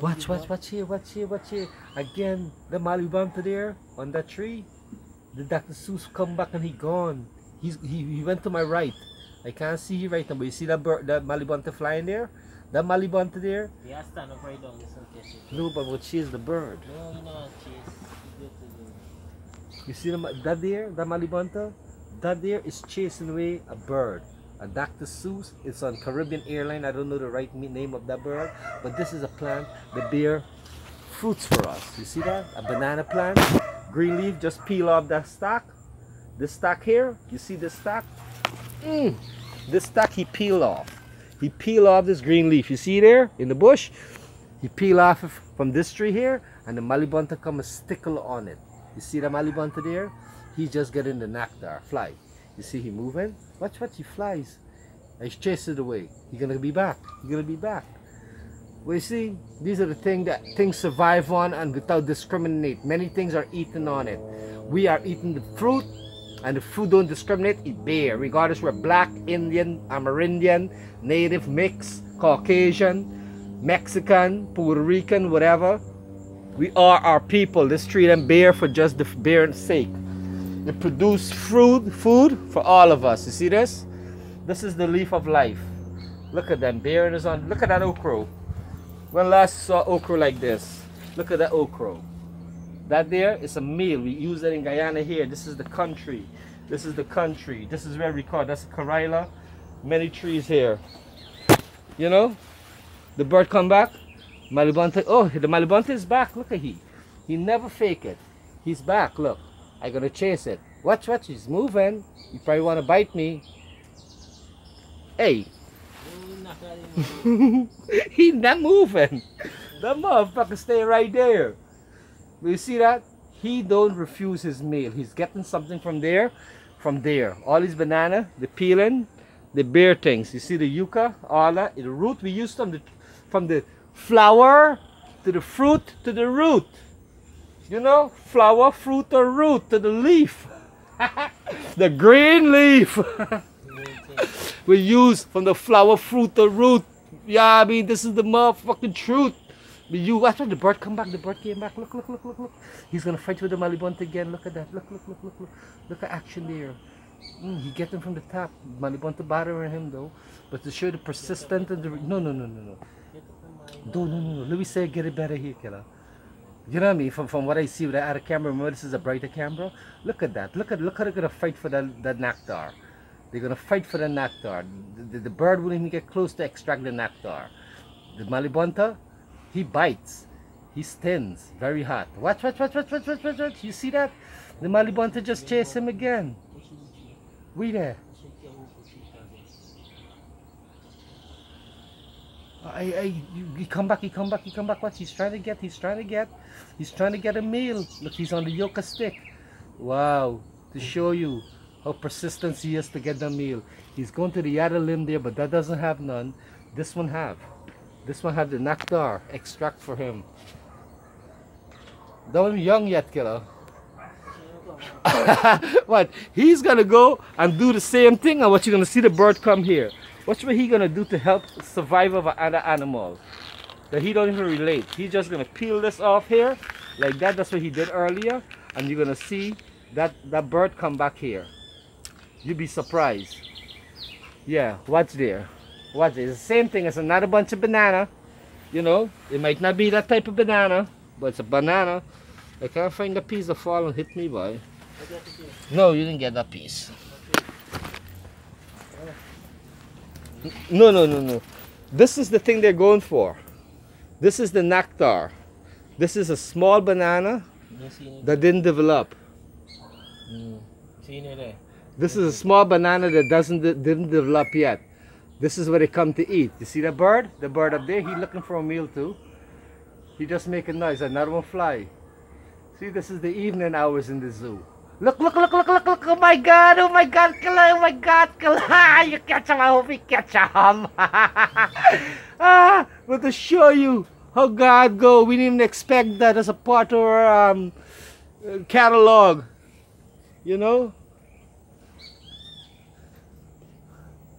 Watch, watch, watch here, watch here, watch here. Again, the Marabunta there on that tree. The Dr. Seuss come back and he gone. He's he, he went to my right. I can't see you right now, but you see that bird, that Marabunta flying there? That Marabunta there? Yeah, stand up right down catch it. No, but what she is the bird. No, you know, chase. You go to the- You see the, that there, that Marabunta? That there is chasing away a bird. A Dr. Seuss. It's on Caribbean Airline. I don't know the right name of that bird, but this is a plant that bear fruits for us. You see that? A banana plant. Green leaf. Just peel off that stalk. This stalk here. You see this stalk? Mm. This stalk he peel off. He peel off this green leaf. You see there in the bush? He peel off from this tree here, and the marabunta come and stickle on it. You see the marabunta there? He's just getting the nectar, fly. You see he moving? Watch, what he flies. I chase it away. He gonna be back. He gonna be back. Well, you see, these are the things that things survive on and without discriminate. Many things are eaten on it. We are eating the fruit, and the fruit don't discriminate. It bear, regardless we're black, Indian, Amerindian, Native, mix, Caucasian, Mexican, Puerto Rican, whatever. We are our people. Let's treat them bare for just the bare sake. They produce fruit, food for all of us. You see this? This is the leaf of life. Look at them. Bearing is on. Look at that okra. When last saw okra like this? Look at that okra. That there is a meal. We use it in Guyana here. This is the country. This is the country. This is where we call. That's Karela. Many trees here. You know? The bird come back. Marabunta. Oh, the Marabunta is back. Look at he. He never fake it. He's back. Look. I gonna chase it. Watch, watch. He's moving. You probably wanna bite me. Hey, he not moving. That motherfucker stay right there. You see that? He don't refuse his meal. He's getting something from there, from there. All these banana, the peeling, the bare things. You see the yucca, all that. The root we use from the from the flower to the fruit to the root. You know, flower, fruit, or root to the leaf. the green leaf. we use from the flower, fruit, or root. Yeah, I mean, this is the motherfucking truth. But you when the bird come back. The bird came back. Look, look, look, look, look. He's gonna fight with the Malibont again. Look at that. Look, look, look, look, look. Look at action there. Mm, he get him from the top. Malibont battering him though. But to show the persistent and the no, no, no, no, no. No, no, no, no. Let me say, get it better here, killer. You know what I mean? From from what I see with the other camera, remember this is a brighter camera. Look at that. Look at look how they're gonna fight for that that nectar. They're gonna fight for the nectar. The, the, the bird wouldn't even get close to extract the nectar. The marabunta, he bites. He stings. Very hot. Watch, watch, watch, watch, watch, watch, watch, watch. You see that? The marabunta just chased him again. We there. I, I, you, he come back, he come back, he come back. What? he's trying to get, he's trying to get, he's trying to get a meal. Look, he's on the yucca stick. Wow, to show you how persistent he is to get the meal. He's going to the other limb there, but that doesn't have none. This one have. This one have the nectar extract for him. Don't young yet, killer. what? He's gonna go and do the same thing, and what you're gonna see the bird come here. What's what he gonna do to help survive of another animal? That he don't even relate. He's just gonna peel this off here, like that. That's what he did earlier, and you're gonna see that that bird come back here. You'd be surprised. Yeah, what's there? What's there? It's the same thing as another bunch of banana. You know, it might not be that type of banana, but it's a banana. I can't find the piece that fall and hit me by. No, you didn't get that piece. No, no, no, no. This is the thing they're going for. This is the nectar. This is a small banana that didn't develop. This is a small banana that doesn't didn't develop yet. This is what they come to eat. You see the bird? The bird up there, he looking for a meal too. He just making noise. Another one fly. See, this is the evening hours in the zoo. Look, look, look, look, look, look. Oh my God, oh my God, Kala, oh my God. You catch him, I hope you catch him. ah, but to show you how God go, we didn't expect that as a part of our um, catalog. You know?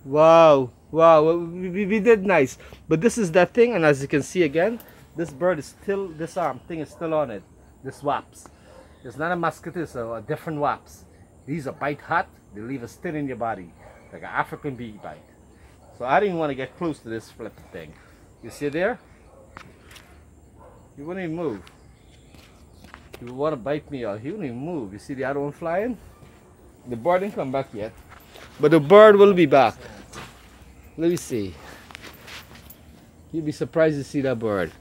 Wow, wow, we, we, did nice. But this is that thing, and as you can see again, This bird is still, this arm thing is still on it. This wasps. It's not a mosquito, it's a, different wasps. These are bite hot, they leave a sting in your body, like an African bee bite. So I didn't want to get close to this flip thing. You see there? He wouldn't even move. He want to bite me out. He wouldn't even move. You see the other one flying? The bird didn't come back yet. But the bird will be back. Let me see. You'd be surprised to see that bird.